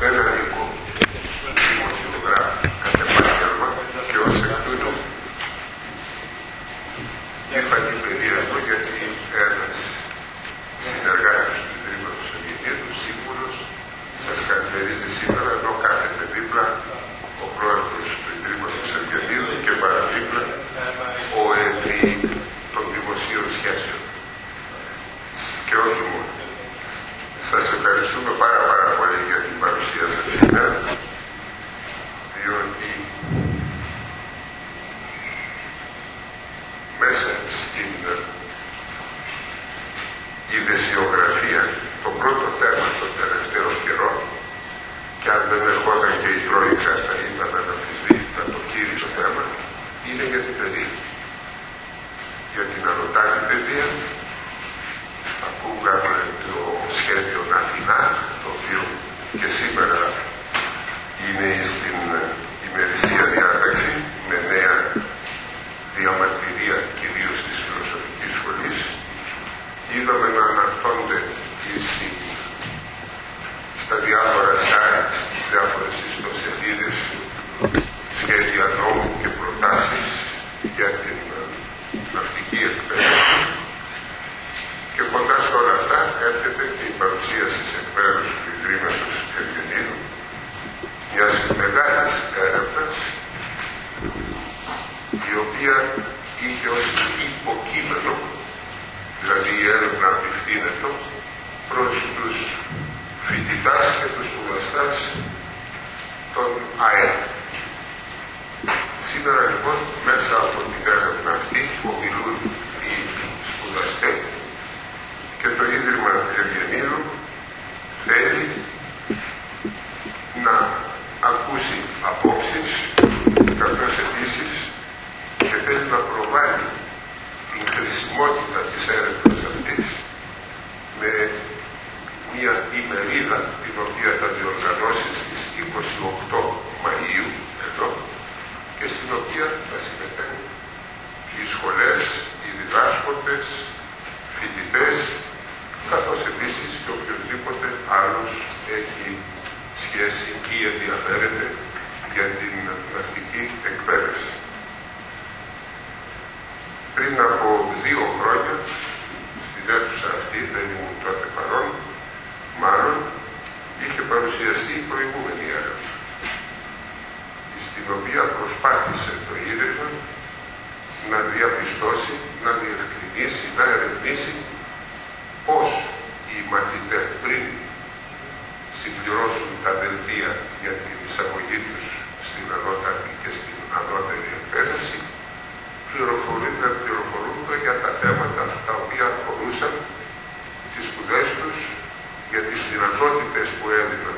better είχε ως υποκείμενο, δηλαδή η έρευνα απευθύνεται προς τους φοιτητάς και τους σπουδαστάς των ΑΕΠ. Σήμερα λοιπόν μέσα από την έρευνα αυτή ομιλούν οι σπουδαστές και το Ίδρυμα Ευγενίου θέλει χρησιμότητα της έρευνας αυτής με μια ημερίδα την οποία θα διοργανώσεις στις 28 Μαΐου εδώ και στην οποία θα συμμετέχουν οι σχολές, οι διδάσκοντες, φοιτητές καθώς επίσης και οποιοδήποτε άλλος έχει σχέση ή ενδιαφέρεται για την ναυτική εκπαίδευση πριν από δύο χρόνια στην αίθουσα αυτή, δεν ήμουν τότε παρόν, μάλλον είχε παρουσιαστεί η προηγούμενη έρευνα, στην οποία προσπάθησε το ίδρυμα να διαπιστώσει, να διευκρινίσει, να ερευνήσει πώς οι μαθητές πριν συμπληρώσουν τα δελτία για την εισαγωγή τους στην ανώτατη και στην ανώτερη εκπαίδευση πληροφορούνται, πληροφορούνται για τα θέματα τα οποία αφορούσαν τις σπουδές τους, για τις δυνατότητες που έδιναν.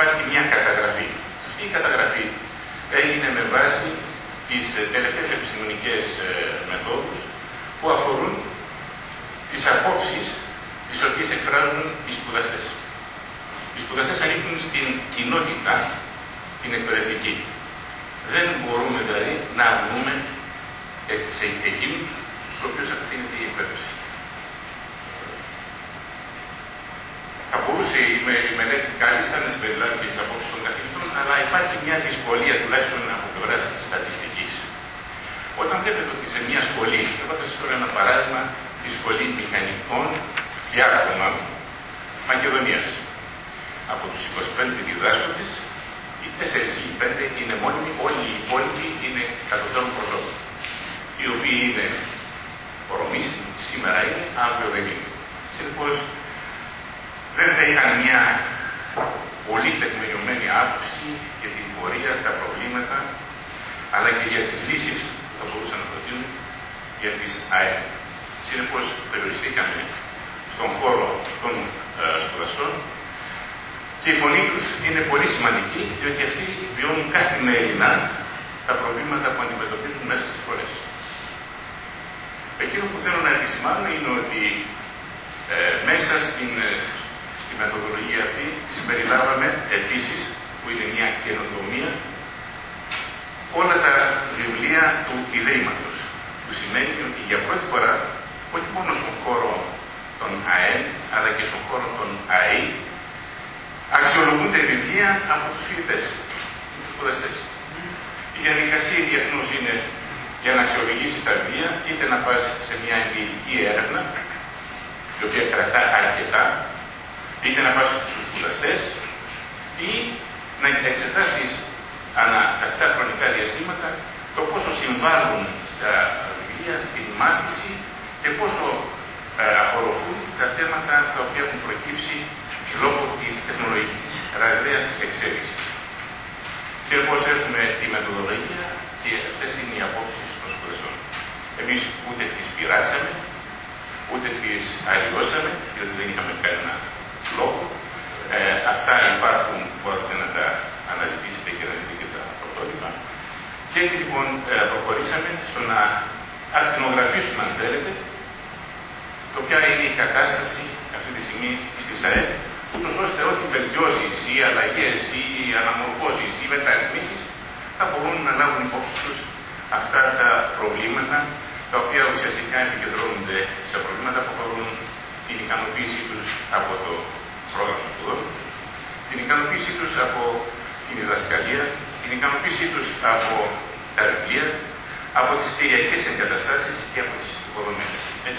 υπάρχει μια καταγραφή. Αυτή η καταγραφή έγινε με βάση τις ε, τελευταίες επιστημονικές ε, μεθόδους που αφορούν τις απόψεις τις οποίες εκφράζουν οι σπουδαστές. Οι σπουδαστές ανήκουν στην κοινότητα την εκπαιδευτική. Δεν μπορούμε δηλαδή να αρνούμε σε εκείνους στους οποίους απευθύνεται η εκπαίδευση. Θα μπορούσε η μελέτη κάλλιστα να συμπεριλάβει και τις απόψεις των καθηγητών, αλλά υπάρχει μια δυσκολία τουλάχιστον από πλευράς της στατιστικής. Όταν βλέπετε ότι σε μια σχολή, θα σας τώρα ένα παράδειγμα, τη σχολή μηχανικών διάγραμμα Μακεδονίας. Από τους 25 διδάσκοντες, οι 4 ή 5 είναι μόνιμοι, όλοι οι υπόλοιποι είναι κατωτών προσώπων. Οι οποίοι είναι ορομίστοι, σήμερα είναι, αύριο δεν είναι. Συνεπώς, δεν θα είχαν μια πολύ τεκμηριωμένη άποψη για την πορεία, τα προβλήματα, αλλά και για τις λύσεις που θα μπορούσαν να προτείνουν για τις ΑΕΠ. Συνεπώς περιοριστήκαμε στον χώρο των ε, σπουδαστών και η φωνή τους είναι πολύ σημαντική, διότι αυτοί βιώνουν καθημερινά τα προβλήματα που αντιμετωπίζουν μέσα στις φορέ. Εκείνο που θέλω να επισημάνω είναι ότι ε, μέσα στην ε, μεθοδολογία αυτή συμπεριλάβαμε επίσης.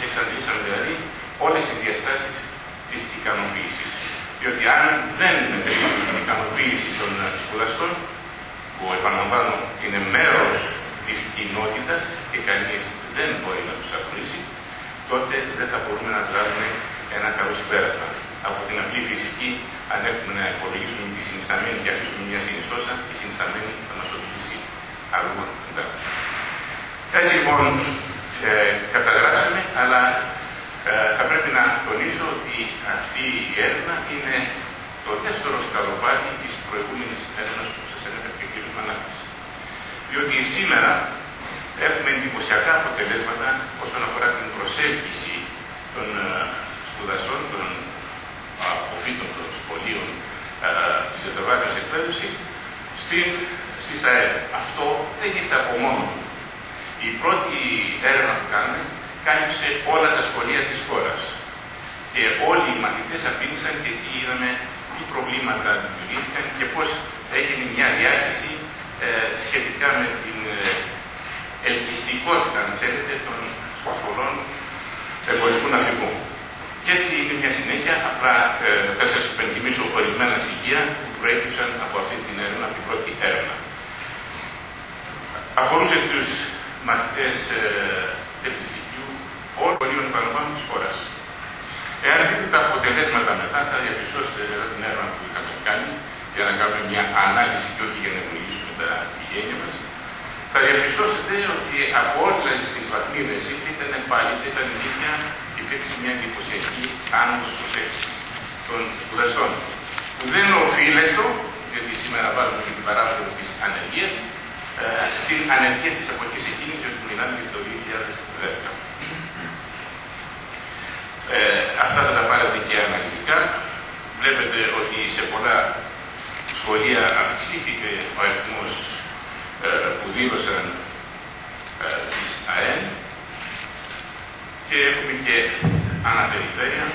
εξαντλήσαν δηλαδή όλες τις διαστάσεις της ικανοποίησης. Διότι αν δεν μετρήσουμε την ικανοποίηση των σπουδαστών, που επαναλαμβάνω είναι μέρος της κοινότητας και κανείς δεν μπορεί να τους αγνήσει, τότε δεν θα μπορούμε να βγάλουμε ένα καλό συμπέρασμα. Από την απλή φυσική, αν έχουμε να υπολογίσουμε τη συνισταμένη και αφήσουμε μια συνιστόσα, η συνισταμένη θα μας οδηγήσει αλλού. Έτσι λοιπόν, ε, καταγράψαμε, αλλά ε, θα πρέπει να τονίσω ότι αυτή η έρευνα είναι το δεύτερο σκαλοπάτι της προηγούμενης έρευνας που σας έφερε και ο κ. Μανάκης. Διότι σήμερα έχουμε εντυπωσιακά αποτελέσματα όσον αφορά την προσέλκυση των ε, σπουδαστών, των αποφύτων των σχολείων ε, της δευτεροβάθμιας εκπαίδευσης στις ΑΕΠ. Αυτό δεν ήρθε από μόνο του. Η πρώτη έρευνα που κάνουμε κάλυψε όλα τα σχολεία της χώρας. Και όλοι οι μαθητές απήντησαν και τι είδαμε, τι προβλήματα δημιουργήθηκαν και πώς έγινε μια διάχυση ε, σχετικά με την ε, ελκυστικότητα, αν θέλετε, των σχολών εμπορικού ναυτικού. Και έτσι είναι μια συνέχεια, απλά ε, θα σας υπενθυμίσω ορισμένα στοιχεία που προέκυψαν από αυτή την έρευνα, από την πρώτη έρευνα. Αφορούσε τους μαθητές ε, τελειστικού όλων των σχολείων επαναλαμβάνω της χώρας. Εάν δείτε τα αποτελέσματα μετά, θα διαπιστώσετε εδώ την έρευνα που είχαμε κάνει για να κάνουμε μια ανάλυση και όχι για να δημιουργήσουμε τα γένεια μας, θα διαπιστώσετε ότι από όλες τις βαθμίδες ήταν πάλι, ήταν ίδια, υπήρξε μια εντυπωσιακή άνοδος προσέγγιση των σπουδαστών. Που δεν οφείλεται, γιατί σήμερα βάζουμε και την παράδοση της ανεργίας, ε, στην ανεργία της εποχής εκείνη, γιατί μιλάμε για το 2010. Ε, αυτά θα τα πάρετε και αναλυτικά. Βλέπετε ότι σε πολλά σχολεία αυξήθηκε ο αριθμός ε, που δήλωσαν ε, τις ΑΕΝ και έχουμε και αναπεριφέρεια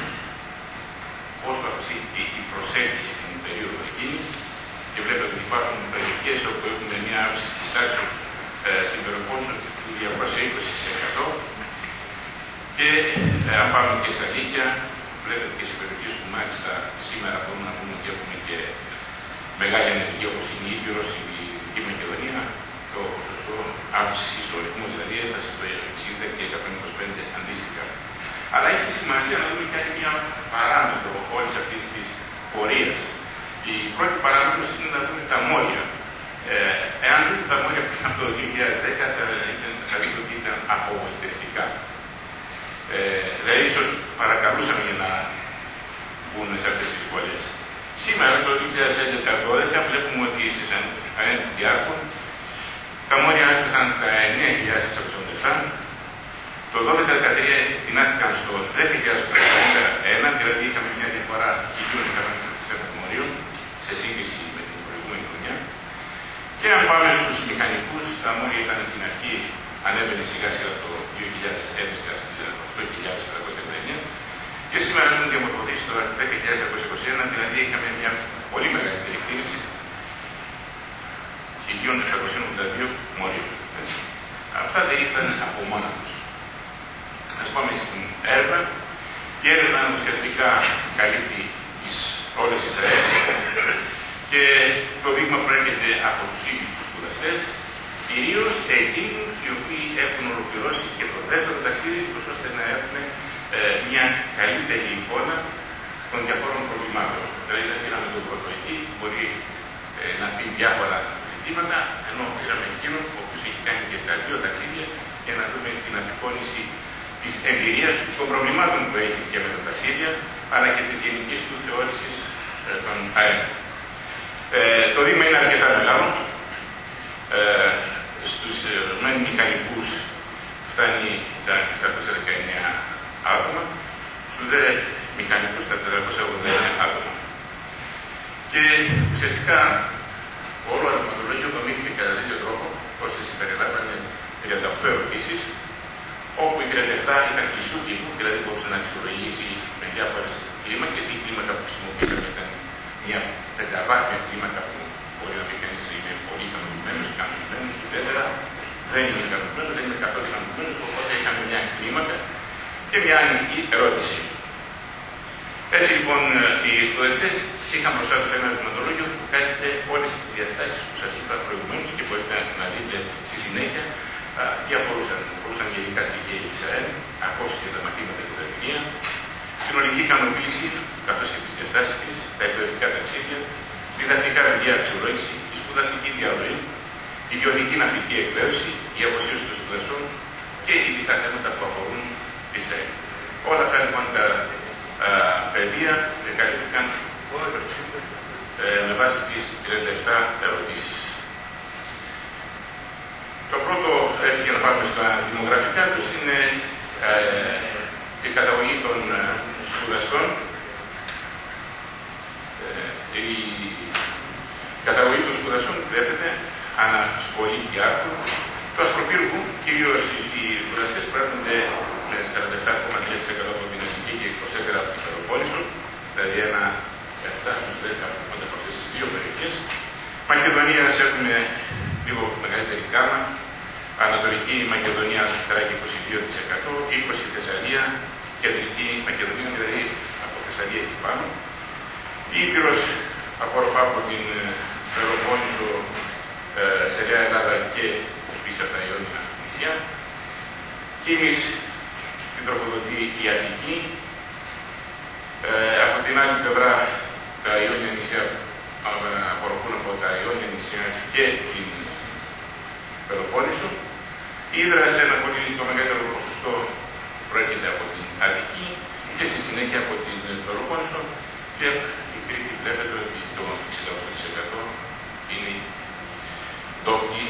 όσο αυξήθηκε η προσέγγιση την περίοδο εκείνη και βλέπετε ότι υπάρχουν περιοχές όπου έχουμε μια αύξηση της τάξης ε, στην Περοπόνσο του 220% και ε, αν πάμε και στα Λύκια, βλέπετε και σε περιοχές που μάλιστα σήμερα μπορούμε να πούμε ότι έχουμε και μεγάλη ανεργία όπως είναι η Ήπειρος, η Δυτική Μακεδονία, το ποσοστό αύξησης ο ρυθμό δηλαδή έφτασε στο 60 και 125 αντίστοιχα. Αλλά έχει σημασία να δούμε και άλλη μια παράμετρο όλης αυτής της πορείας. Η πρώτη παράμετρο είναι να δούμε τα μόρια. Ε, εάν δείτε τα μόρια πριν από το 2010, θα, θα δείτε ότι ήταν απογοητευτικά. Ε, δηλαδή, ίσως παρακαλούσαμε για να μπουν σε αυτές τις σχολές. Σήμερα, το 2011-2012, βλέπουμε ότι στις ανέργειε τα μόρια έφτασαν τα 9.687. Το 12-13 τεινάχθηκαν στο 10.051, δηλαδή είχαμε μια διαφορά 1.147 μορίων σε σύγκριση με την προηγούμενη χρονιά. Και αν πάμε στους μηχανικούς, τα μόρια ήταν στην αρχή, ανέβαινε σιγά σιγά το 2011 στις 8.709 και σήμερα έχουν διαμορφωθεί στο 10.721, δηλαδή είχαμε μια πολύ μεγαλύτερη εκτίμηση 1.682 μορίων. Αυτά δεν ήταν από μόνα τους. Α πάμε στην έρευνα. Η έρευνα ουσιαστικά καλύπτει όλες τις ΑΕΠ και το δείγμα προέρχεται από τους ίδιους τους σπουδαστές, κυρίως εκείνους οι οποίοι έχουν ολοκληρώσει και το δεύτερο ταξίδι του, ώστε να έχουν ε, μια καλύτερη εικόνα των διαφόρων προβλημάτων. Δηλαδή, δεν πήραμε τον πρώτο εκεί, μπορεί ε, να πει διάφορα ζητήματα, ενώ πήραμε εκείνον ο οποίος έχει κάνει και τα δύο ταξίδια για να δούμε την απεικόνηση της εμπειρίας των προβλημάτων που έχει και με τα ταξίδια, αλλά και της γενικής του θεώρησης ε, των ΑΕΠ. Ε, το δείγμα είναι αρκετά μεγάλο. Ε, Στους ορισμένου μηχανικούς φτάνει τα 719 άτομα, στους δε μηχανικούς τα 489 άτομα. Και ουσιαστικά όλο το ερωτηματολόγιο δομήθηκε κατά τέτοιο τρόπο ώστε συμπεριλάβανε 38 ερωτήσεις, όπου οι 37 ήταν κλειστού τύπου, δηλαδή μπορούσε να αξιολογήσει με διάφορες κλίμακες ή κλίμακα που χρησιμοποιήσαμε ήταν μια πενταβάθμια κλίμακα που μπορεί να πει κανείς είναι πολύ ικανοποιημένος, ικανοποιημένος, ουδέτερα δεν είναι ικανοποιημένος, δεν είναι καθόλου ικανοποιημένος, οπότε είχαμε μια κλίμακα και μια ανοιχτή ερώτηση. Έτσι λοιπόν οι σπουδαστέ είχαν μπροστά τους ένα ερωτηματολόγιο που κάλυπτε όλες τις διαστάσεις που σας είπα προηγουμένως και μπορείτε να δείτε στη συνέχεια. Διαφορούσαν, αφορούσαν γενικά στοιχεία τη ΑΕΝ, απόψει για τα μαθήματα και τα ερμηνεία, συνολική ικανοποίηση, καθώς και τις διαστάσεις της, τα εκπαιδευτικά ταξίδια, διδακτικά βιβλία αξιολόγηση, η σπουδαστική διαδρομή, η ιδιωτική ναυτική εκπαίδευση, η αποσύρωση των σπουδαστών και ειδικά θέματα που αφορούν τη ΑΕΝ. Όλα αυτά λοιπόν τα α, παιδεία καλύφθηκαν ε, με βάση τις 37 ερωτήσεις. Το πρώτο, έτσι για να πάμε στα δημογραφικά τους, είναι ε, η καταγωγή των ε, σπουδαστών. Ε, η καταγωγή των σπουδαστών βλέπετε ανασχολή και άρθρο του ασπροπύργου, κυρίως οι σπουδαστές προέρχονται με 47,3% από την Εθνική και 24% από την Πελοπόννησο, δηλαδή ένα 7 στους 10 από αυτές τις δύο περιοχές. Μακεδονίας έχουμε λίγο μεγαλύτερη κάμα. Ανατολική Μακεδονία Θράκη 22%, 20 Θεσσαλία, Κεντρική Μακεδονία, δηλαδή από Θεσσαλία και πάνω. Η Ήπειρος απορροφά από την Πελοπόννησο, ε, Σεριά Ελλάδα και πίσω από τα Ιόνια νησιά. Κίνης την τροφοδοτεί η Αττική. Ε, από την άλλη πλευρά τα Ιόνια νησιά απορροφούν από τα Ιόνια νησιά και την Πελοπόννησο. Η Ήδρα σε ένα πολύ το μεγαλύτερο ποσοστό προέρχεται από την Αττική και στη συνέχεια από την Πελοπόννησο και η Κρήτη βλέπετε ότι το 68% είναι ντόπιοι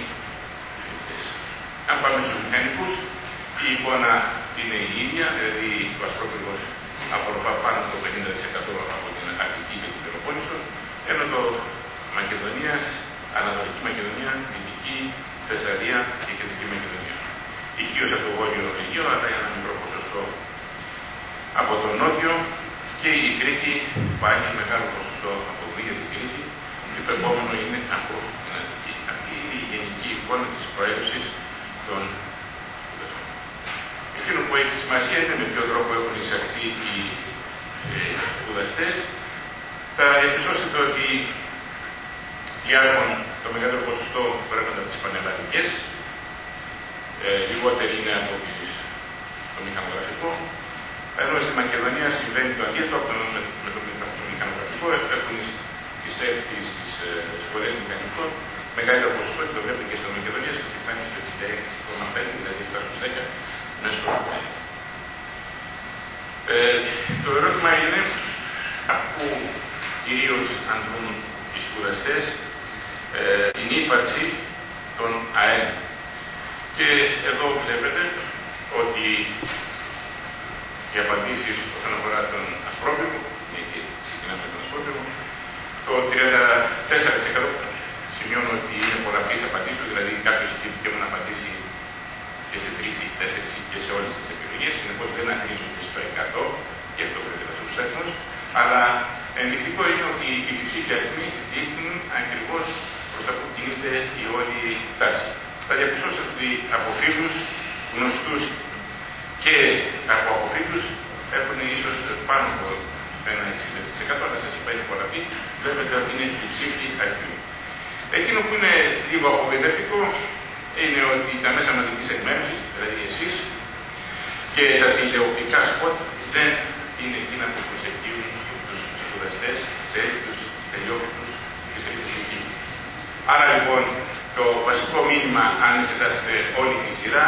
Αν πάμε στους μηχανικούς, η εικόνα είναι η ίδια, δηλαδή ο Αστρόπυργος απορροφά πάνω από το 50% από την Αττική και την Πελοπόννησο, ενώ το Μακεδονίας, Ανατολική Μακεδονία, Δυτική Θεσσαλία και Κεντρική Μακεδονία. Ηχείως από το Βόρειο Αιγαίο, αλλά ένα μικρό ποσοστό από το Νότιο και η Κρήτη πάλι μεγάλο ποσοστό από την την Κρήτη και το επόμενο είναι από την Αττική. Αυτή είναι η γενική εικόνα της προέλευσης των σπουδαστών. Εκείνο που έχει σημασία είναι με ποιο τρόπο έχουν εισαχθεί οι ε, σπουδαστές. Θα επισώσετε ότι οι Άρμων το μεγαλύτερο ποσοστό προέρχονται από τις πανελλαδικές, ε, λιγότεροι είναι από τις, το μηχανογραφικό. Ενώ στη Μακεδονία συμβαίνει το αντίθετο με, με το, το μηχανογραφικό, έχουν εισέλθει στι ε, σχολέ μηχανικών μεγαλύτερο ποσοστό και το βλέπετε και στην Μακεδονία, ότι φτάνει στο 66,5, δηλαδή φτάνει στου 10 μέσω ε, το ερώτημα είναι από πού κυρίω αντλούν οι σπουδαστέ ε, την ύπαρξη των ΑΕΝ. Και εδώ βλέπετε ότι οι απαντήσεις όσον αφορά τον ασπρόπυργο, γιατί ξεκινάμε με τον ασπρόπυργο, το 34% σημειώνω ότι είναι πολλαπλής απαντήσεων, δηλαδή κάποιος έχει δικαίωμα να απαντήσει και σε τρεις ή τέσσερις και σε όλες τις επιλογές. Συνεπώς δεν αχρίζονται στο 100, και αυτό πρέπει να του αριθμού. Αλλά ενδεικτικό είναι ότι οι ψήφοι αριθμοί δείχνουν ακριβώς προς τα που κινείται η όλη τάση. Θα διαπιστώσετε ότι από φίλους γνωστούς και από αποφύτου έχουν ίσως πάνω από ένα 60%, αλλά σας είπα είναι πολλαπλή, βλέπετε ότι είναι η ψήφοι αριθμοί. Εκείνο που είναι λίγο απογοητευτικό είναι ότι τα μέσα μαζικής ενημέρωσης, δηλαδή εσείς και τα τηλεοπτικά σποτ δεν είναι εκείνα που προσεγγίζουν τους σπουδαστές και τους τελειόφοιτου και σε φυσική. Άρα λοιπόν το βασικό μήνυμα, αν εξετάσετε όλη τη σειρά,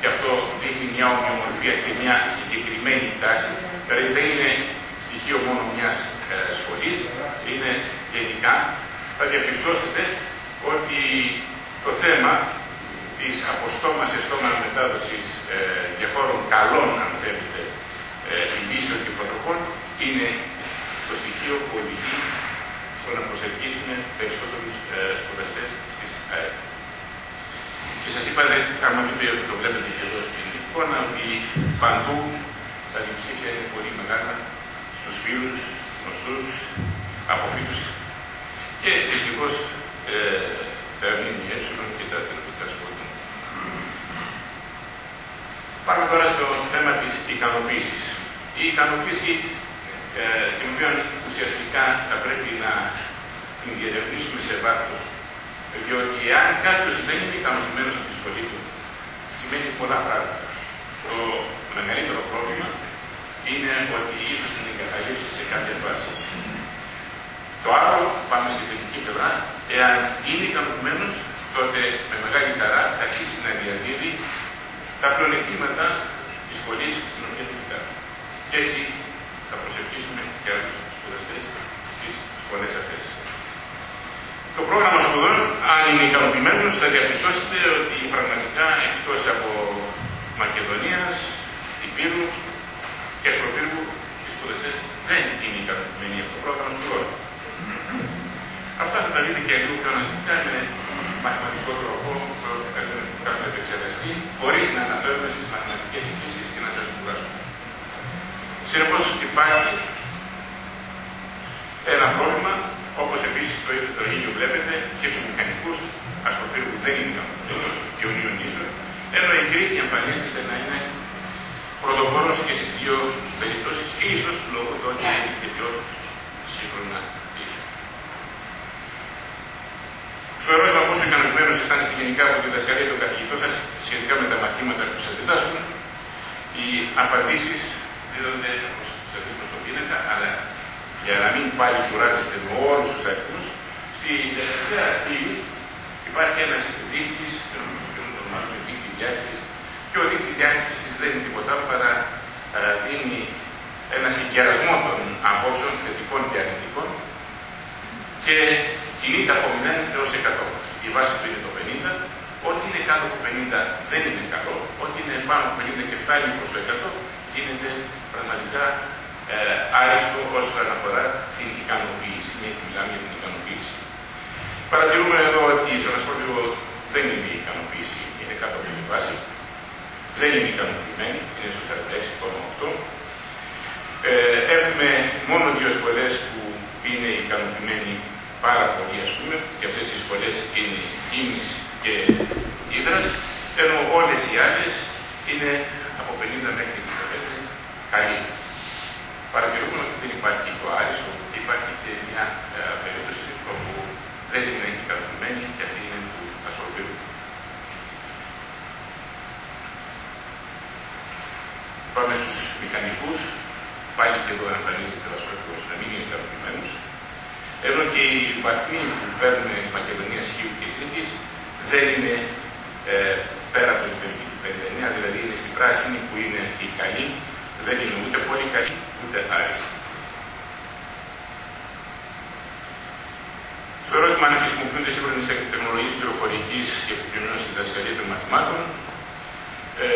και αυτό δείχνει μια ομοιομορφία και μια συγκεκριμένη τάση, δηλαδή δεν είναι στοιχείο μόνο μιας ε, σχολής, είναι γενικά, θα διαπιστώσετε ότι το θέμα της από στόμας σε στόμα μετάδοσης ε, διαφόρων καλών, αν θέλετε, ε, και προτροπών είναι το στοιχείο που οδηγεί στο να προσελκύσουμε περισσότερους ε, σπουδαστές στις ΑΕΠ. Και σας είπα, άμα δείτε ότι το βλέπετε και εδώ στην εικόνα, ότι παντού τα διψήφια είναι πολύ μεγάλα στους φίλους, γνωστούς, αποφύτους και δυστυχώς ε, τα μήνυμα και τα τελικά σχόλια. Πάμε τώρα στο θέμα της ικανοποίησης. Η ικανοποίηση ε, την οποία ουσιαστικά θα πρέπει να την διερευνήσουμε σε βάθος διότι αν κάποιος δεν είναι ικανοποιημένος από τη σχολή του, σημαίνει πολλά πράγματα. Το μεγαλύτερο πρόβλημα είναι ότι ίσως την εγκαταλείψει σε κάποια βάση. Το άλλο, πάμε στη θετική πλευρά, εάν είναι ικανοποιημένος, τότε με μεγάλη χαρά θα αρχίσει να διαδίδει τα πλεονεκτήματα της σχολής στην οποία θα Και έτσι θα προσελκύσουμε και άλλους σπουδαστές στις σχολές αυτές. Το πρόγραμμα σπουδών, αν είναι ικανοποιημένος, θα διαπιστώσετε ότι πραγματικά εκτός από Μακεδονίας, Υπήρου και Προπύργου, οι σπουδαστές δεν είναι ικανοποιημένοι από το πρόγραμμα σπουδών. Αυτά θα τα δείτε και λίγο πιο αναλυτικά με μαθηματικό τρόπο που θα επεξεργαστεί, χωρίς να αναφέρουμε στις μαθηματικές σχέσει και να σας κουράσουμε. Συνεπώς υπάρχει ένα πρόβλημα, όπως επίσης το, το ίδιο βλέπετε και στους μηχανικούς αστροπύργου δεν είναι ικανοποιημένοι, και ο ίσω, ενώ η Κρήτη εμφανίζεται να είναι πρωτοπόρος και στις δύο περιπτώσεις, ίσως λόγω του ότι έχει και πιο σύγχρονα Στο ερώτημα πόσο ικανοποιημένος αισθάνεστε γενικά από τη διδασκαλία των καθηγητών σας σχετικά με τα μαθήματα που σας διδάσκουν, οι απαντήσεις δίδονται όπως σας δείχνω στο πίνακα, αλλά για να μην πάλι κουράζεστε με όλους τους αριθμού, στη τελευταία στήλη υπάρχει ένας δείκτης, τον ονομάζουμε δείκτη διάκρισης, και ο δείκτης διάκρισης δεν είναι τίποτα άλλο παρά δίνει ένα συγκερασμό των απόψεων θετικών και αρνητικών και κινείται από 0 έως 100. Η βάση του είναι το 50. Ό,τι είναι κάτω από 50 δεν είναι καλό. Ό,τι είναι πάνω από 50 και φτάνει προς το 100 γίνεται πραγματικά ε, άριστο όσον αφορά την ικανοποίηση. Μια και μιλάμε για την ικανοποίηση. Παρατηρούμε εδώ ότι στο Ανασπρόβιο δεν είναι η ικανοποίηση, είναι κάτω από τη βάση. Δεν είναι ικανοποιημένη, είναι στο 46,8. Ε, έχουμε μόνο δύο σχολές που είναι ικανοποιημένοι πάρα πολύ ας πούμε και αυτές οι σχολές είναι Ήμις και Ήδρας ενώ όλες οι άλλες είναι από 50 μέχρι 65 καλή. Παρατηρούμε ότι δεν υπάρχει το άριστο, υπάρχει και μια ε, περίπτωση όπου δεν είναι ικανοποιημένη και αυτή είναι του ασφαλπίου. Πάμε στους μηχανικούς, πάλι και εδώ εμφανίζεται ο ασφαλπικός να μην είναι ικανοποιημένος. Ενώ και οι βαθμοί που παίρνουν η Μακεδονία Χίου και Κρήτης δεν είναι ε, πέρα από την 59, δηλαδή είναι στην πράσινη που είναι η καλή, δεν είναι ούτε πολύ καλή, ούτε άριστη. Στο ερώτημα αν χρησιμοποιούνται σύγχρονε τεχνολογίες πληροφορικής και επικοινωνίας στη διδασκαλία των μαθημάτων, ε,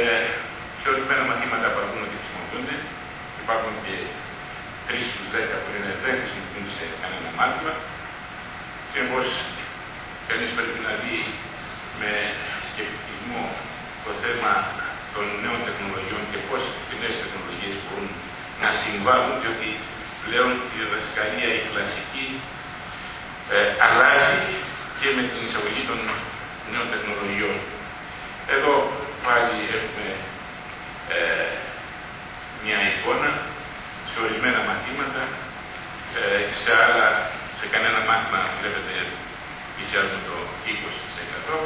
σε ορισμένα μαθήματα παραδούν ότι χρησιμοποιούνται. Υπάρχουν και τρεις στους δέκα που είναι δεν χρησιμοποιούνται σε κανένα μάθημα. Συνεπώς, κανείς πρέπει να δει με σκεπτικισμό το θέμα των νέων τεχνολογιών και πώς οι νέες τεχνολογίες μπορούν να συμβάλλουν, διότι πλέον η διδασκαλία, η κλασική, ε, αλλάζει και με την εισαγωγή των νέων τεχνολογιών. Εδώ πάλι έχουμε ε, μια εικόνα σε ορισμένα μαθήματα, ε, σε άλλα, σε κανένα μάθημα βλέπετε πλησιάζουν το 20%.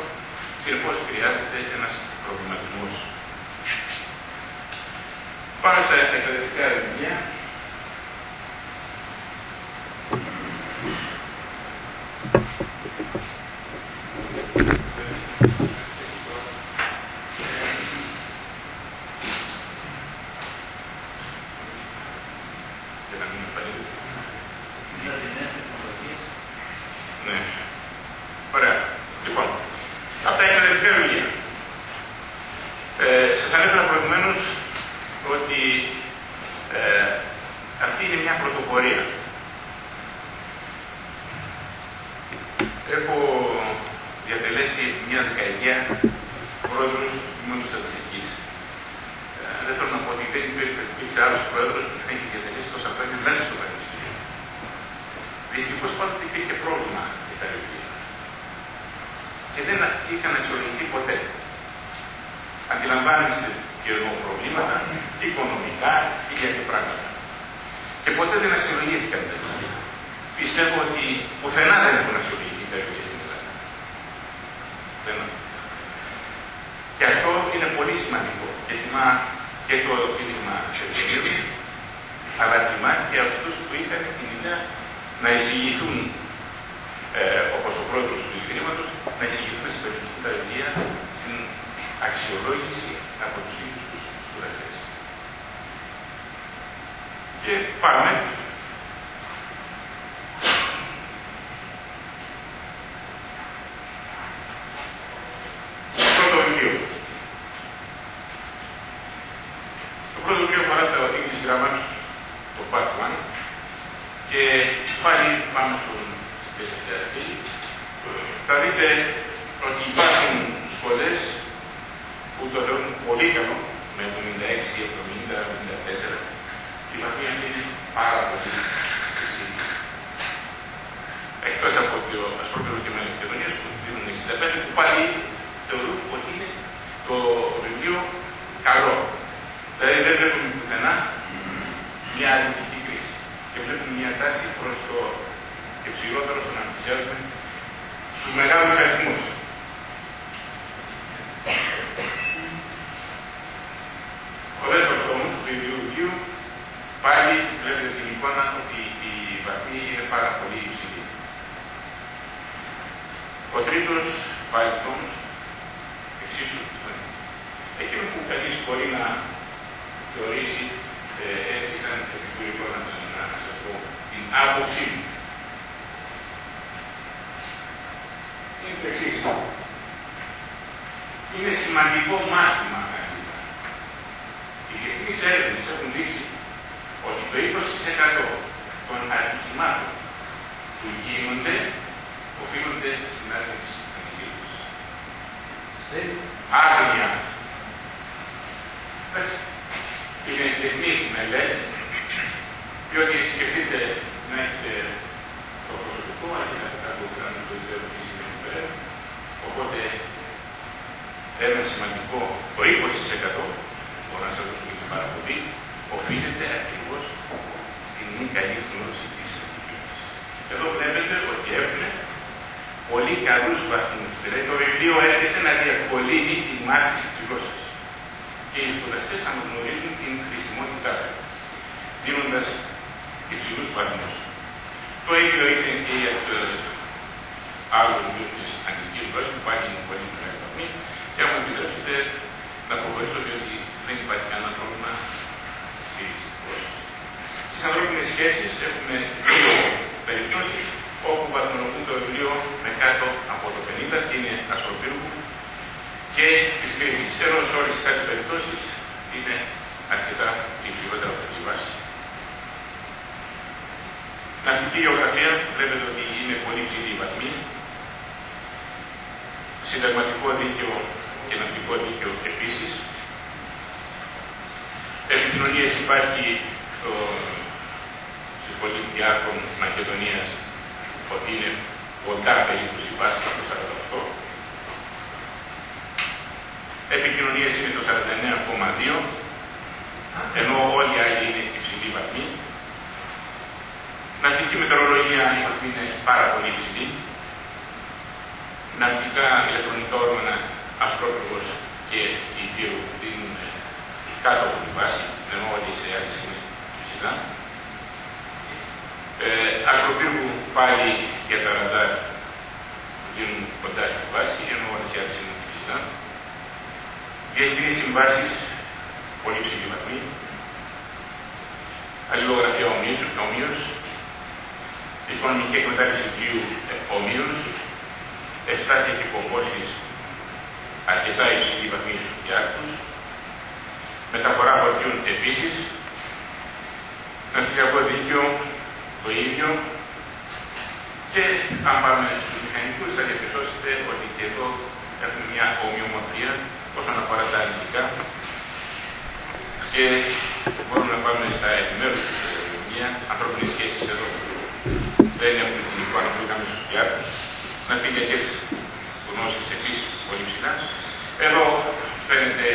Συνεπώς χρειάζεται ένας προβληματισμός. Πάμε στα εκπαιδευτικά βιβλία. αντικείμενο στατιστική. Ε, δεν θέλω να πω ότι δεν άλλος που δεν έχει διατελέσει τόσα χρόνια μέσα στο Πανεπιστήμιο. Δυστυχώς πάντοτε υπήρχε πρόβλημα για τα. Και δεν είχαν αξιολογηθεί ποτέ. Αντιλαμβάνεσαι και εγώ προβλήματα, οικονομικά, χίλια και πράγματα. Και ποτέ δεν αξιολογήθηκαν τα. Πιστεύω ότι πουθενά δεν έχουν αξιολογηθεί. Και αυτό είναι πολύ σημαντικό και τιμά και το κίνημα Ευκαιρίου, αλλά τιμά και αυτούς που είχαν την ιδέα να εισηγηθούν, ε, όπως ο πρόεδρος του Ιδρύματος, να εισηγηθούν να συμπεριληφθούν τα βιβλία στην αξιολόγηση από τους ίδιους τους σπουδαστές. Και πάμε στο και ψηλότερο στον αντισέλθεν στους μεγάλους αριθμούς. κατηγορήσω διότι δεν υπάρχει κανένα πρόβλημα στις πρόσφυγε. Ανθρώπινες σχέσεις έχουμε δύο περιπτώσεις όπου βαθμολογούν το βιβλίο με κάτω από το 50 και είναι ασφαλπίργου και της Κρήτη. Ενώ σε όλες τις άλλες περιπτώσεις είναι αρκετά υψηλότερα από τη βάση. Ναυτική γεωγραφία, βλέπετε ότι είναι πολύ ψηλή η βαθμή. Συνταγματικό δίκαιο και ναυτικό δίκαιο επίσης. Επικοινωνίε υπάρχει στο, στη σχολή της Μακεδονίας ότι είναι κοντά περίπου στη βάση του 48. Επικοινωνίε είναι το 49,2 ενώ όλοι οι άλλοι είναι υψηλοί βαθμοί. Ναυτική μετεωρολογία η βαθμή είναι πάρα πολύ υψηλή. Ναυτικά ηλεκτρονικά όργανα Αστρόπουλος και οι δύο δίνουν κάτω από τη βάση, ενώ όλοι οι Ισραηλοί είναι ψηλά. Ε, Αστροπύργου πάλι για τα ραντάρ που δίνουν κοντά στη βάση, ενώ όλοι οι Ισραηλοί είναι ψηλά. Διεθνείς συμβάσεις, πολύ ψηλή βαθμή. Αλληλογραφία ομοίως, ομοίως. Οικονομική εκμετάλλευση πλοίου ε, ομοίως. Ευσάρτια και υποπόσεις αρκετά υψηλή βαθμή στους διάρκους. Μεταφορά φορτίων επίσης. Νοσιακό δίκαιο το ίδιο. Και αν πάμε στους μηχανικούς θα διαπιστώσετε ότι και εδώ έχουμε μια ομοιομορφία όσον αφορά τα ελληνικά. Και μπορούμε να πάμε στα επιμέρους μια ανθρώπινες σχέση εδώ. Δεν έχουν την εικόνα που είχαμε στους διάρκους. Να φύγει και γνώσεις πολύ ψηλά. Εδώ φαίνεται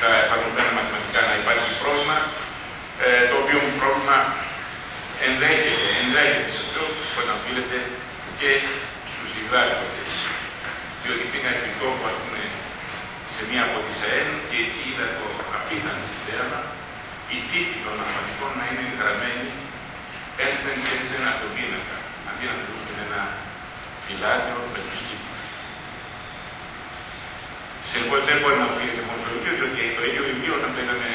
τα εφαρμοσμένα μαθηματικά να υπάρχει πρόβλημα, ε, το οποίο πρόβλημα ενδέχεται, ενδέχεται σε αυτό που αναφύλλεται και στους διδάσκοντες. Διότι πήγαν επιτόπου, ας πούμε, σε μία από τις ΑΕΝ και εκεί είδα το απίθανο θέαμα, οι τύποι των μαθηματικών να είναι γραμμένη ένθεν και ένθεν από τον πίνακα, αντί να μιλούσουν ένα φυλάδιο με τους τύπους. Συνεπώς δεν μπορεί να οφείλεται μόνο στο βιβλίο, διότι το ίδιο βιβλίο όταν το είδαμε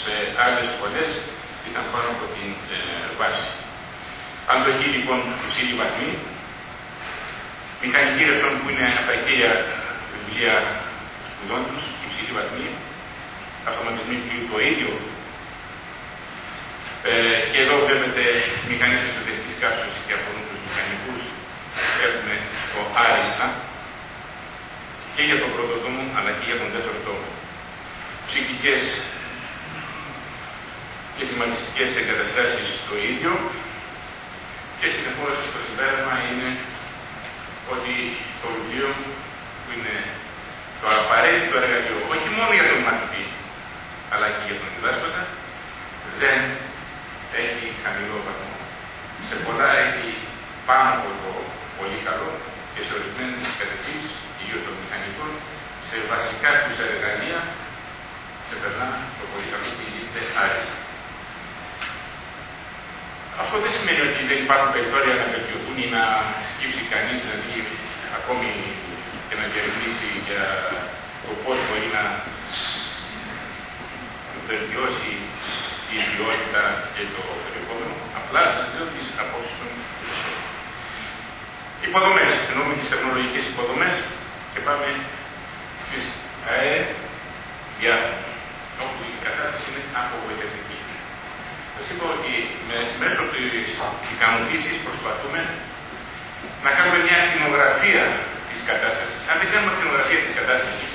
σε άλλες σχολές ήταν πάνω από την ε, βάση. Αν το έχει λοιπόν υψηλή βαθμή, μηχανική ρευτών που είναι από τα κύρια βιβλία σπουδών τους, υψηλή βαθμή, αυτοματισμοί που το ίδιο. Ε, και εδώ βλέπετε μηχανές εσωτερικής κάψης και αφορούν τους μηχανικούς. Έχουμε το άριστα και για τον πρώτο τόμο αλλά και για τον δεύτερο τόμο. Ψυχικές και θυματιστικές εγκαταστάσεις το ίδιο και συνεπώς το συμπέρασμα είναι ότι το βιβλίο που είναι το απαραίτητο εργαλείο όχι μόνο για τον μαθητή αλλά και για τον διδάσκοντα δεν έχει χαμηλό βαθμό. Σε πολλά έχει πάνω από το πολύ καλό και σε ορισμένε κατευθύνσει, ιδίω των μηχανικών, σε βασικά του εργαλεία ξεπερνά το πολύ καλό και γίνεται άριστα. Αυτό δεν σημαίνει ότι δεν υπάρχουν περιθώρια να βελτιωθούν ή να σκύψει κανεί να δει ακόμη και να διερευνήσει για το πώ μπορεί να βελτιώσει η ιδιότητα και το περιεχόμενο. Απλά σα λέω τι απόψει των περισσότερων. Υποδομέ. Εννοούμε τι τεχνολογικέ υποδομέ και πάμε στι ΑΕ για όπου η κατάσταση είναι απογοητευτική. Σα είπα ότι με, μέσω τη ικανοποίηση προσπαθούμε να κάνουμε μια ακτινογραφία τη κατάσταση. Αν δεν κάνουμε ακτινογραφία τη κατάσταση,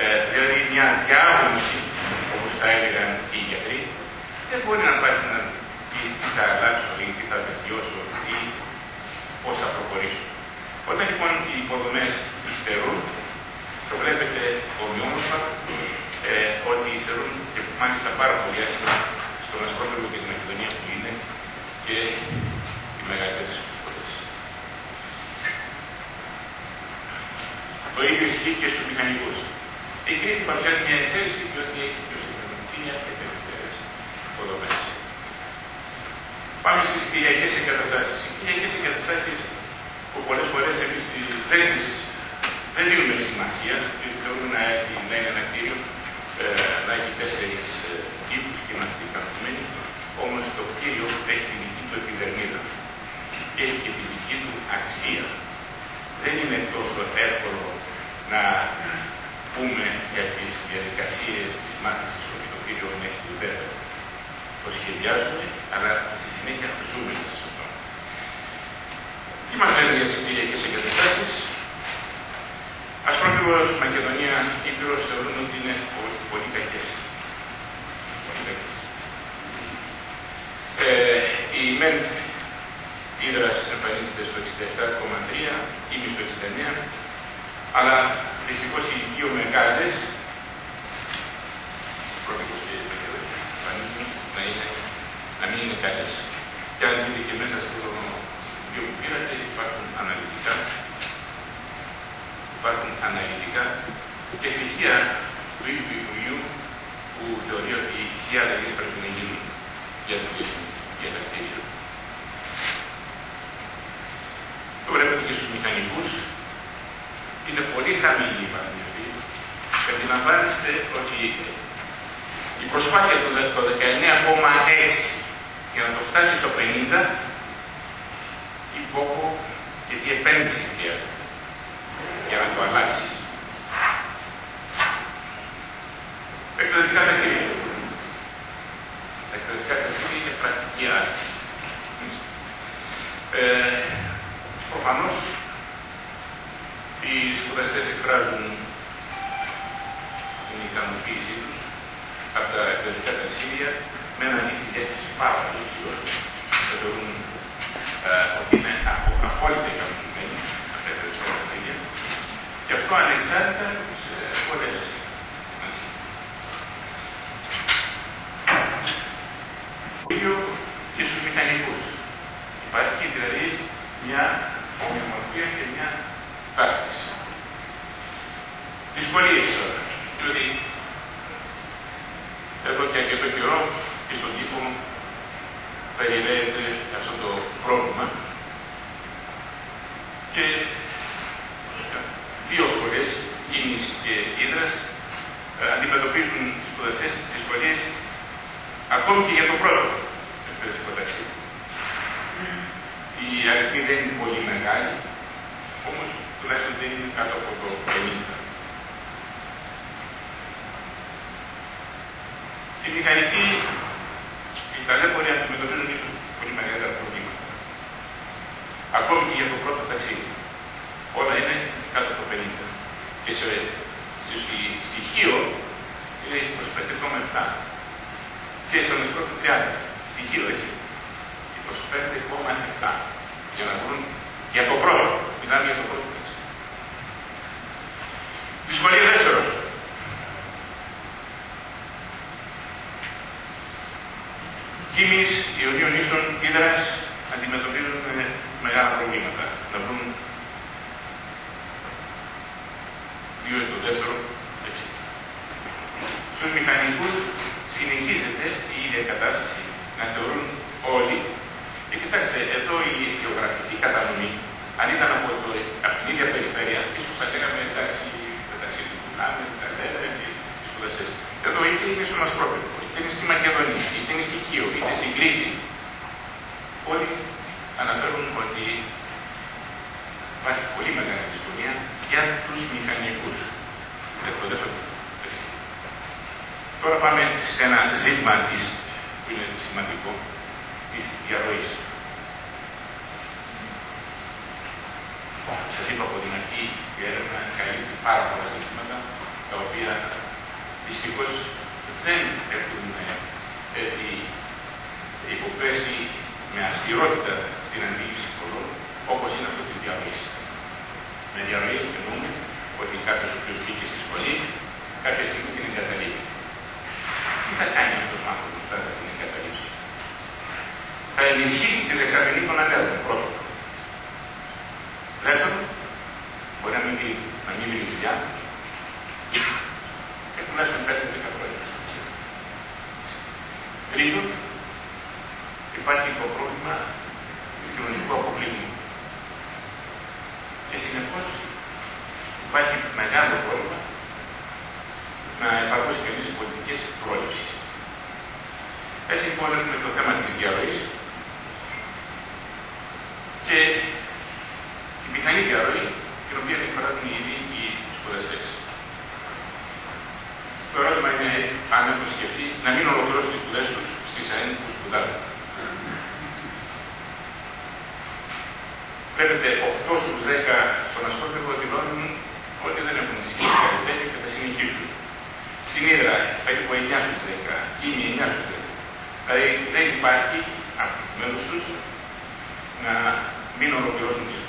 ε, δηλαδή μια διάγνωση, όπω θα έλεγαν οι γιατροί, δεν μπορεί να πάει να πει τι θα αλλάξω ή τι θα βελτιώσω ή πώ θα προχωρήσω. Όταν λοιπόν οι υποδομέ υστερούν, το βλέπετε ομοιόμορφα ε, ότι υστερούν και μάλιστα πάρα πολύ άσχημα στον Ασκόπεδο και την Μακεδονία που είναι και οι μεγαλύτερε σχολέ. Το ίδιο ισχύει και στου μηχανικού. Η Κρήτη παρουσιάζει μια εξαίρεση διότι έχει πιο σημαντική και τελευταίε υποδομέ. Πάμε στι κυριακέ εγκαταστάσει. Οι κυριακέ εγκαταστάσει που πολλέ φορέ εμεί δεν τι δεν δίνουμε σημασία, γιατί θεωρούμε να, έχει, να είναι ένα κτίριο ε, να έχει τέσσερις ε, τύπου και είμαστε ικανοποιημένοι. Όμως το κτίριο έχει τη δική του επιδερμίδα και έχει και τη δική του αξία. Δεν είναι τόσο εύκολο να πούμε για τις διαδικασίες της μάθησης ότι το κτίριο έχει ουδέτερο. Το σχεδιάζουμε, αλλά στη συνέχεια το ζούμε μέσα σε αυτό. Τι μα λένε για τι κυριακέ εγκαταστάσεις, Ασπρόπυρο Μακεδονία, Κύπρος θεωρούν ότι είναι πολύ κακές. Πολύ κακές. Ε, η ΜΕΝ ίδρας εμφανίζεται στο 67,3, ή στο 69, αλλά δυστυχώς οι δύο μεγάλες, Ασπρόπυρος και Μακεδονία, εμφανίζουν να, είναι, να μην είναι καλές. Και αν δείτε και μέσα στο βιβλίο που πήρατε υπάρχουν αναλυτικά υπάρχουν αναλυτικά και στοιχεία του ίδιου Υπουργείου που θεωρεί ότι οι αλλαγέ πρέπει να γίνουν για το για τα κτίρια. Το βλέπετε και στους μηχανικούς. Είναι πολύ χαμηλή η βαθμή αυτή. Και αντιλαμβάνεστε ότι η προσπάθεια του 19,6 για να το φτάσει στο 50 τι πόκο και τι επένδυση χρειάζεται για να το αλλάξεις. Εκπαιδευτικά ταξίδια. Τα Τρίτον, υπάρχει το πρόβλημα του κοινωνικού αποκλεισμού. Και συνεπώς υπάρχει μεγάλο πρόβλημα να εφαρμόσει κανεί πολιτικές πρόληψη. Έτσι λοιπόν έχουμε το θέμα της διαρροής και η μηχανή διαρροή την οποία εκφράζουν ήδη οι σπουδαστές. Το ερώτημα είναι αν έχουν σκεφτεί να μην ολοκληρώσουν τις σπουδές τους στις ΑΕΝ που σπουδάζουν. Βλέπετε, 8 στους 10 στον Ασκόπεδο δηλώνουν ότι δεν έχουν ισχύσει κάτι τέτοιο και θα συνεχίσουν. Στην Ήδρα, περίπου 9 στου 10, εκείνοι 9 στους 10. Δηλαδή δεν υπάρχει από τους μέρου τους να μην ολοκληρώσουν τις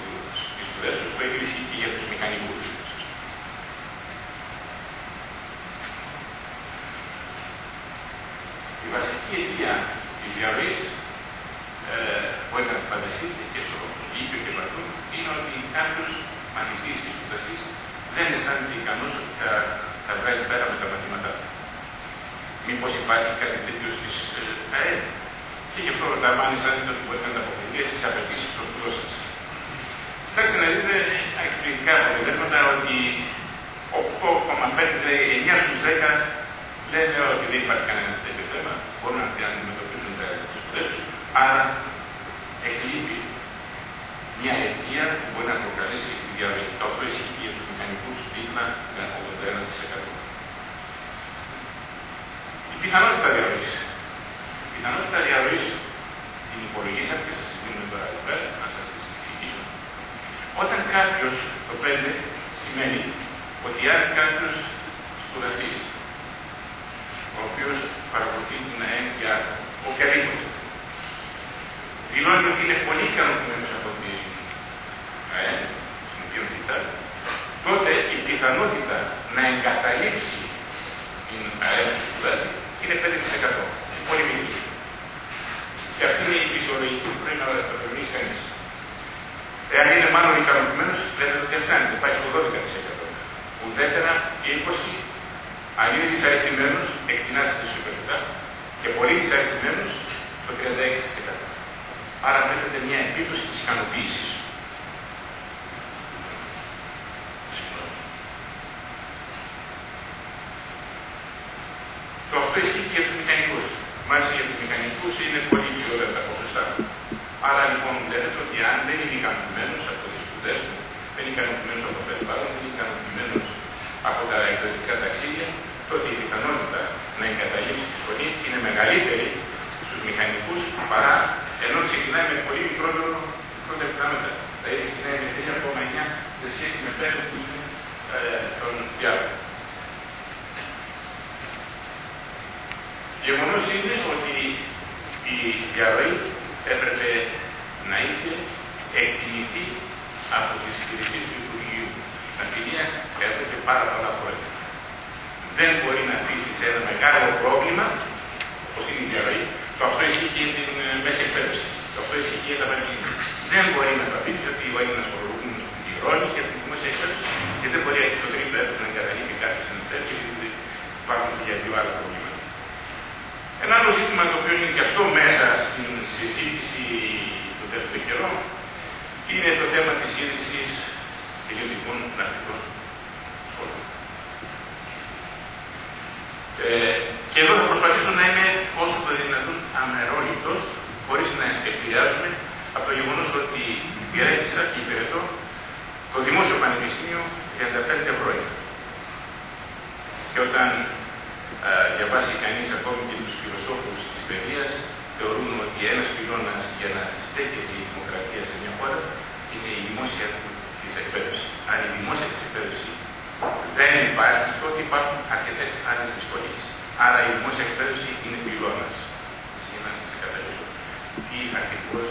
σπουδές τους, το ίδιο ισχύει και για τους μηχανικούς. Η βασική αιτία της διαρροή ε, που έκανε φανταστείτε και στο Λύκειο και παντού είναι ότι κάποιος μαθητής ή σπουδαστή δεν αισθάνεται ικανός ότι θα, θα βγάλει πέρα με τα μαθήματά του. Μήπως υπάρχει κάτι τέτοιο στις ΑΕΔ. Και γι' αυτό ρωτάμε αν αισθάνεται ότι μπορείτε να ανταποκριθείτε στις απαιτήσεις των σπουδών σα. Κοιτάξτε να δείτε εκπληκτικά αποτελέσματα ότι 8,5 λέει 9 στους 10 λένε ότι δεν υπάρχει κανένα τέτοιο θέμα, μπορούν να αντιμετωπίσουν τι σπουδέ τους. Άρα έχει λείπει μια αιτία που μπορεί να προκαλέσει τη διαρροή. Το αυτό ισχύει για τους μηχανικούς δίπλα με 81%. Η πιθανότητα διαρροή. Η πιθανότητα διαρροή την υπολογίσαμε και σας την δίνουμε τώρα εδώ πέρα, να σας την εξηγήσω. Όταν κάποιος, το 5 σημαίνει ότι αν κάποιος σπουδαστής, ο οποίος παρακολουθεί την ΑΕΝ για οποιαδήποτε, δηλώνει ότι είναι πολύ ικανοποιημένος από την ΑΕΝ, στην οποία κοιτάει, τότε η πιθανότητα να εγκαταλείψει την ΑΕΝ που σπουδάζει είναι 5%. Πολύ μικρή. Και αυτή είναι η φυσιολογική που πρέπει να το κανείς. Εάν είναι μάλλον ικανοποιημένος, λέτε ότι αυξάνεται, πάει στο 12%. Ουδέτερα 20, αν είναι δυσαρεστημένο, εκτινάζεται στο 27 και πολύ δυσαρεστημένος στο 36%. Άρα βλέπετε μια επίπτωση της ικανοποίησης. Το αυτό ισχύει και για τους μηχανικούς. Μάλιστα για τους μηχανικούς είναι πολύ ψηλότερα τα ποσοστά. Άρα λοιπόν βλέπετε ότι αν δεν είναι ικανοποιημένο από τι σπουδέ του, δεν είναι ικανοποιημένο από το περιβάλλον, δεν είναι ικανοποιημένο από τα εκπαιδευτικά ταξίδια, τότε η πιθανότητα να εγκαταλείψει τη σχολή είναι μεγαλύτερη στου μηχανικού παρά ενώ ξεκινάει με πολύ μικρότερο, μικρότερα πράγματα. Δηλαδή ξεκινάει με 3,9 σε σχέση με 5 που είναι ε, των διάλογων. Γεγονός είναι ότι η διαρροή έπρεπε να είχε εκτιμηθεί από τις υπηρεσίες του Υπουργείου Ναυτιλίας εδώ και πάρα πολλά χρόνια. Δεν μπορεί να αφήσει σε ένα μεγάλο πρόβλημα, όπως είναι η διαρροή, το αυτό ισχύει και για την ε, μέση εκπαίδευση. Το αυτό ισχύει και για τα πανεπιστήμια. Δεν μπορεί να το αφήσει ότι ο Έλληνας φορολογούμενος που πληρώνει για την δημόσια εκπαίδευση και δεν μπορεί στο τρίτο έτο να εγκαταλείπει κάποιο ένα τέτοιο γιατί υπάρχουν και δύο άλλα προβλήματα. Ένα άλλο ζήτημα το οποίο είναι και αυτό μέσα στην συζήτηση του τελευταίου καιρό είναι το θέμα της ίδρυσης ιδιωτικών ναυτικών σχολών. Ε, και εδώ θα προσπαθήσω να είμαι όσο το δυνατόν αμερόληπτος, χωρίς να επηρεάζουμε από το γεγονός ότι υπηρέτησα και υπηρετώ το Δημόσιο Πανεπιστήμιο 35 χρόνια. Και όταν α, διαβάσει κανείς ακόμη και τους φιλοσόφους της παιδείας, θεωρούν ότι ένας πυλώνας για να στέκεται η δημοκρατία σε μια χώρα είναι η δημόσια της εκπαίδευσης. Αν η δημόσια της εκπαίδευση δεν υπάρχει, τότε υπάρχουν αρκετές άλλες δυσκολίες. Άρα η δημόσια εκπαίδευση είναι πυλώνας. Για να ξεκαθαρίσω τι ακριβώς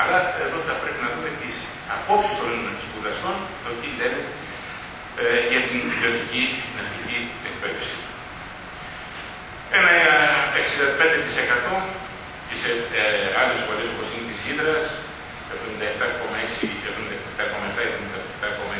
Αλλά εδώ θα πρέπει να δούμε τις απόψεις των σπουδαστών, το τι λένε ε, για την ποιοτική ναυτική εκπαίδευση. Ένα 65% και σε ε, άλλες σχολέ όπως είναι της Ήδρας, 77,6, 77,7, 77,6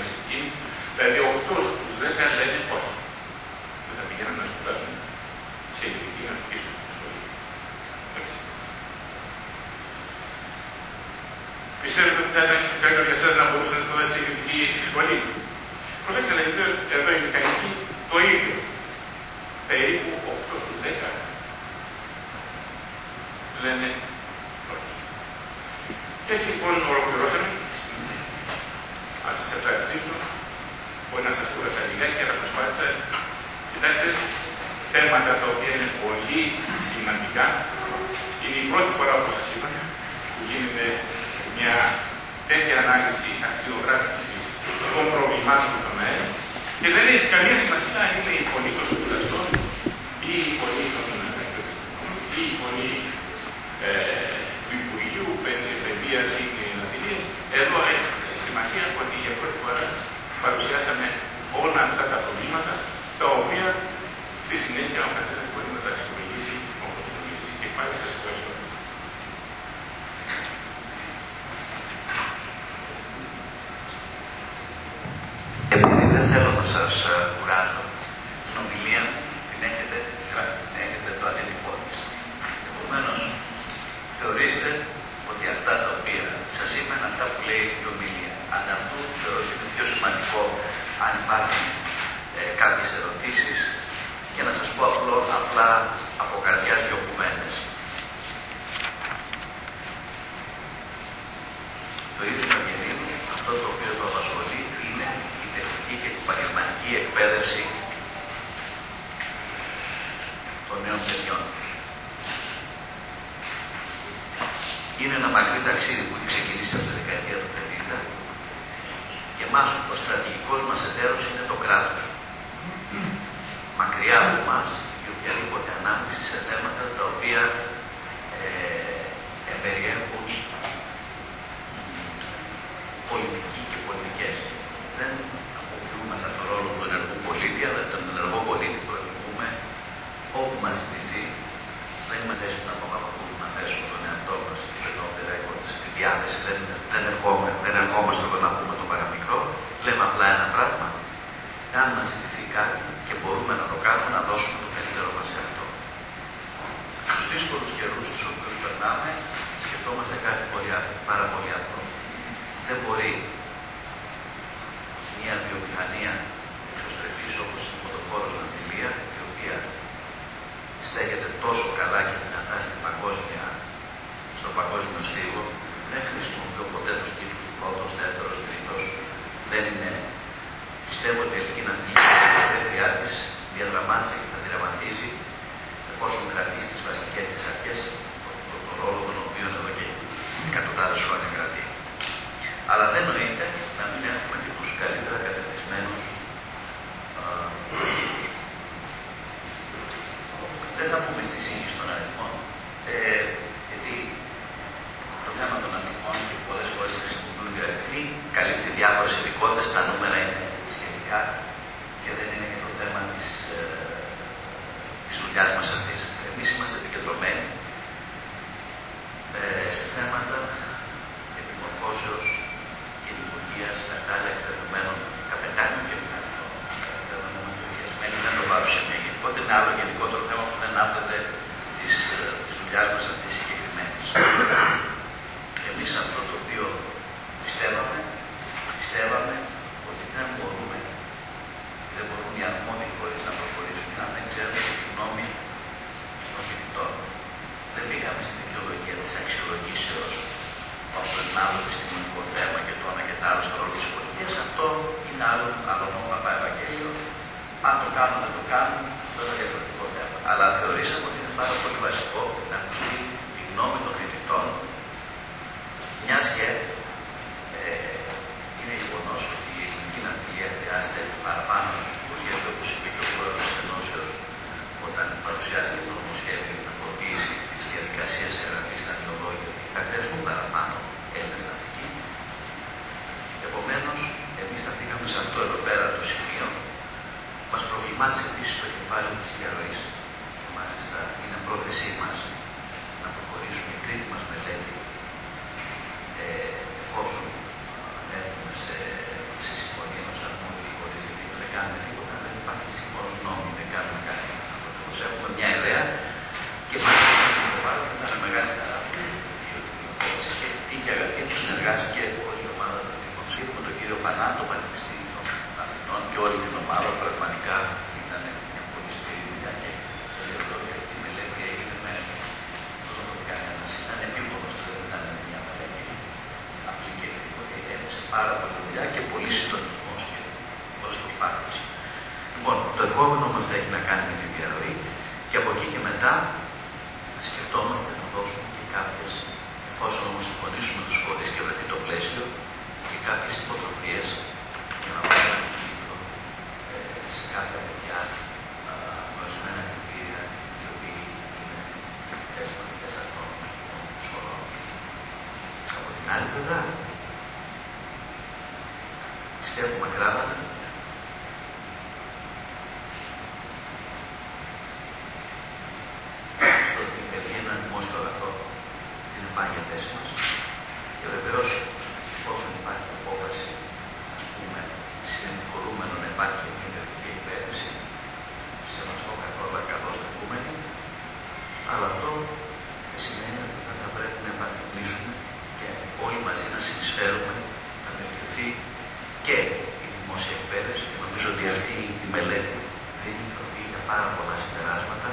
πάρα πολλά συμπεράσματα.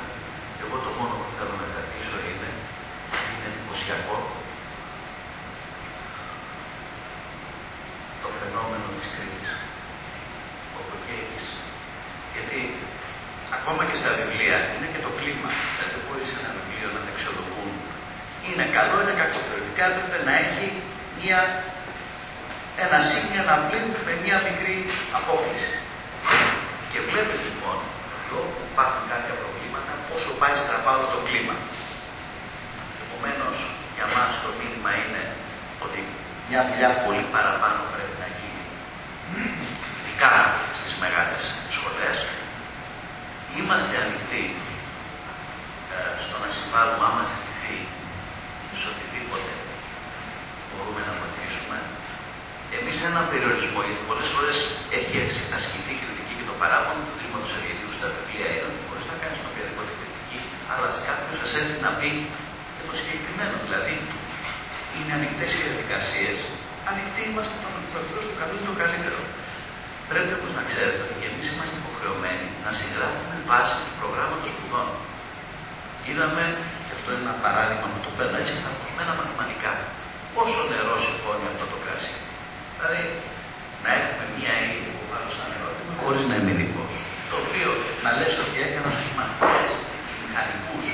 Εγώ το μόνο που θέλω να κρατήσω είναι είναι εντυπωσιακό το φαινόμενο της Κρήτης. Όπου. Γιατί ακόμα και στα βιβλία είναι και το κλίμα. Δηλαδή μπορείς ένα βιβλίο να τα εξοδοκούν. Είναι καλό, είναι κακό. Θεωρητικά έπρεπε να έχει μια, ένα σύμμιο να πλύνει με μια μικρή απόκληση υπάρχουν κάποια προβλήματα, πόσο πάει στραβά όλο το κλίμα. Επομένως, για μας το μήνυμα είναι ότι μια δουλειά πολύ παραπάνω πρέπει να γίνει, ειδικά στις μεγάλες σχολές. Είμαστε ανοιχτοί ε, στο να συμβάλλουμε άμα ζητηθεί σε οτιδήποτε μπορούμε να βοηθήσουμε. Εμείς ένα περιορισμό, γιατί πολλές φορές έχει ασκηθεί κριτική και το παράγοντα τους Σεβιετικού στα βιβλία ήταν ότι μπορείς να κάνεις οποιαδήποτε κριτική, αλλά κάποιο σας έρθει να πει και το συγκεκριμένο. Δηλαδή, είναι ανοιχτές οι διαδικασίες, ανοιχτοί είμαστε να μεταφράσουμε το καλό το καλύτερο. Πρέπει όμως να ξέρετε ότι εμείς είμαστε υποχρεωμένοι να συγγράφουμε βάση του προγράμματος σπουδών. Είδαμε, και αυτό είναι ένα παράδειγμα που το παίρνω έτσι εφαρμοσμένα μαθηματικά. Πόσο νερό σηκώνει αυτό το κρασί. Δηλαδή, να έχουμε μία ύλη που βάλω σαν ερώτημα, χωρίς να είναι ειδικό. Το οποίο να λες ότι έκανα στου μαθητέ, του μηχανικούς,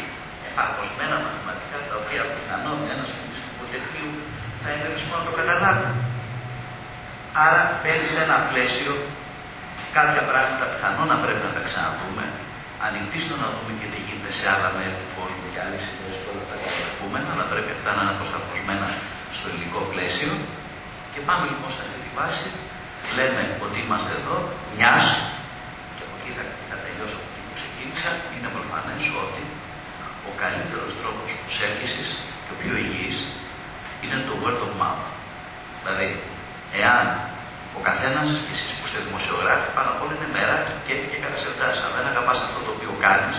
εφαρμοσμένα μαθηματικά, τα οποία πιθανόν ένας σπίτι του πολυτεχνείου θα είναι δύσκολο να το καταλάβει. Άρα μπαίνει σε ένα πλαίσιο κάποια πράγματα πιθανόν να πρέπει να τα ξαναδούμε, ανοιχτή στο να δούμε και τι γίνεται σε άλλα μέρη του κόσμου και άλλες ιδέες και όλα αυτά τα επόμενα, αλλά πρέπει αυτά να είναι προσαρμοσμένα στο ελληνικό πλαίσιο. Και πάμε λοιπόν σε αυτή τη βάση. Λέμε ότι είμαστε εδώ, μιας, και από εκεί θα, θα τελειώσω από εκεί που ξεκίνησα, είναι προφανές ότι ο καλύτερος τρόπος προσέλκυσης και ο πιο υγιής είναι το word of mouth. Δηλαδή, εάν ο καθένας, εσείς που είστε δημοσιογράφοι, πάνω απ' όλα είναι μεράκι και έτσι και κατασερτά. Αν δεν αγαπάς αυτό το οποίο κάνεις,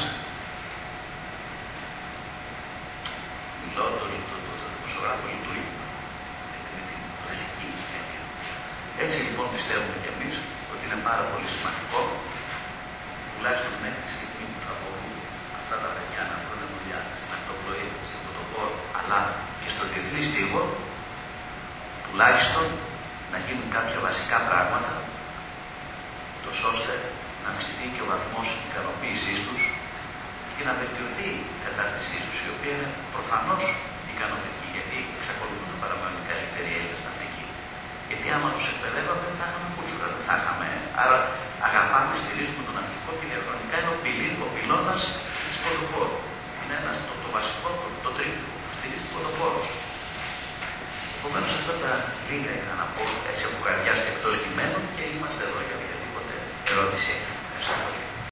μιλώ το, το, το, το, το δημοσιογράφο λειτουργήμα. Με την κλασική έννοια. Έτσι λοιπόν πιστεύουμε κι εμείς ότι είναι πάρα πολύ σημαντικό, τουλάχιστον μέχρι τη στιγμή που θα μπορούν αυτά τα παιδιά να βρουν δουλειά στην ακτοπλοή, στην πρωτοπόρο, αλλά και στο διεθνή στίγο, τουλάχιστον να γίνουν κάποια βασικά πράγματα, τόσο ώστε να αυξηθεί και ο βαθμός ικανοποίησής τους και να βελτιωθεί η κατάρτισή τους, η οποία είναι προφανώς ικανοποιητική, γιατί εξακολουθούν να παραμένουν οι καλύτεροι Έλληνες ναυτικοί. Γιατί άμα τους εκπαιδεύαμε, θα είχαμε κούτσουρα, δεν θα είχαμε. Άρα αγαπάμε, στηρίζουμε τον ναυτικό και διαχρονικά είναι ο, πυλή, ο πυλώνας της πρωτοπόρου. Είναι ένας, το, το βασικό, το, το τρίτο που στηρίζει την πρωτοπόρο. Επομένως, αυτά τα λίγα είχα να πω έτσι από καρδιάς και εκτός κειμένων και είμαστε εδώ για οποιαδήποτε ερώτηση